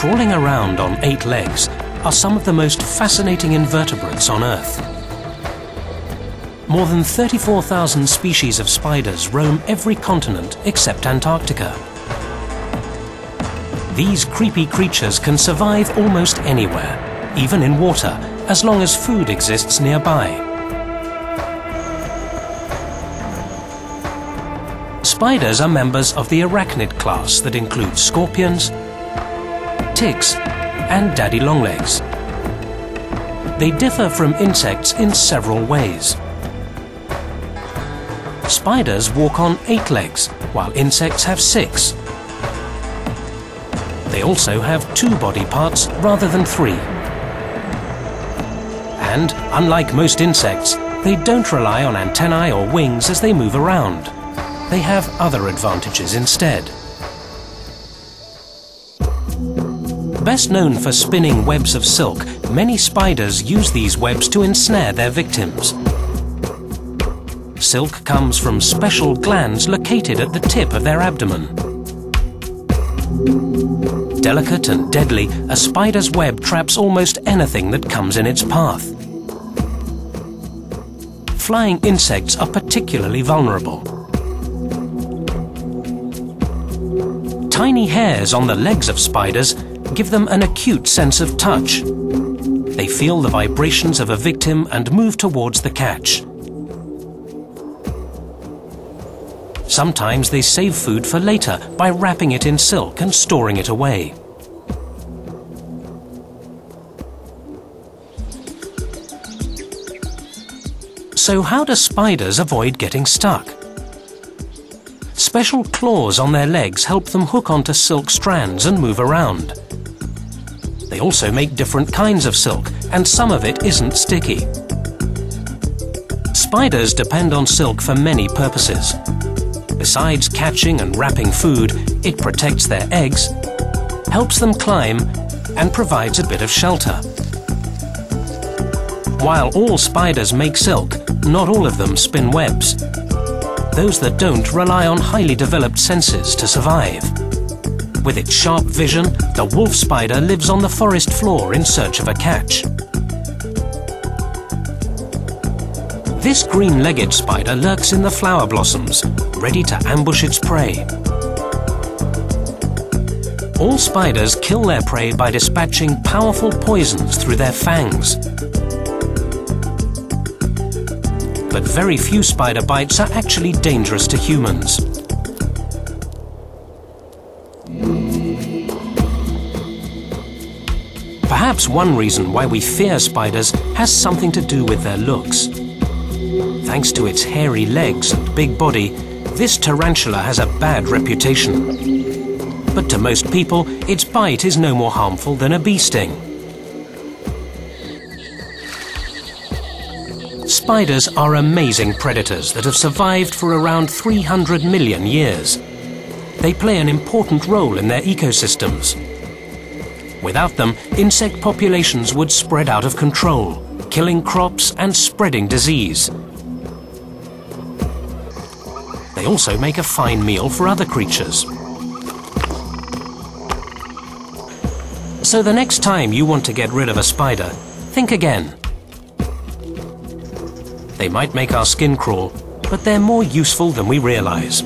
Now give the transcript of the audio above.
crawling around on eight legs are some of the most fascinating invertebrates on Earth. More than 34,000 species of spiders roam every continent except Antarctica. These creepy creatures can survive almost anywhere, even in water, as long as food exists nearby. Spiders are members of the arachnid class that includes scorpions, ticks and daddy longlegs. They differ from insects in several ways. Spiders walk on eight legs, while insects have six. They also have two body parts rather than three. And, unlike most insects, they don't rely on antennae or wings as they move around. They have other advantages instead. Best known for spinning webs of silk, many spiders use these webs to ensnare their victims. Silk comes from special glands located at the tip of their abdomen. Delicate and deadly, a spider's web traps almost anything that comes in its path. Flying insects are particularly vulnerable. Tiny hairs on the legs of spiders give them an acute sense of touch. They feel the vibrations of a victim and move towards the catch. Sometimes they save food for later by wrapping it in silk and storing it away. So how do spiders avoid getting stuck? Special claws on their legs help them hook onto silk strands and move around. They also make different kinds of silk, and some of it isn't sticky. Spiders depend on silk for many purposes. Besides catching and wrapping food, it protects their eggs, helps them climb, and provides a bit of shelter. While all spiders make silk, not all of them spin webs. Those that don't rely on highly developed senses to survive. With its sharp vision, the wolf spider lives on the forest floor in search of a catch. This green-legged spider lurks in the flower blossoms, ready to ambush its prey. All spiders kill their prey by dispatching powerful poisons through their fangs. But very few spider bites are actually dangerous to humans. Perhaps one reason why we fear spiders has something to do with their looks. Thanks to its hairy legs and big body, this tarantula has a bad reputation. But to most people, its bite is no more harmful than a bee sting. Spiders are amazing predators that have survived for around 300 million years. They play an important role in their ecosystems. Without them, insect populations would spread out of control, killing crops and spreading disease. They also make a fine meal for other creatures. So the next time you want to get rid of a spider, think again. They might make our skin crawl, but they're more useful than we realize.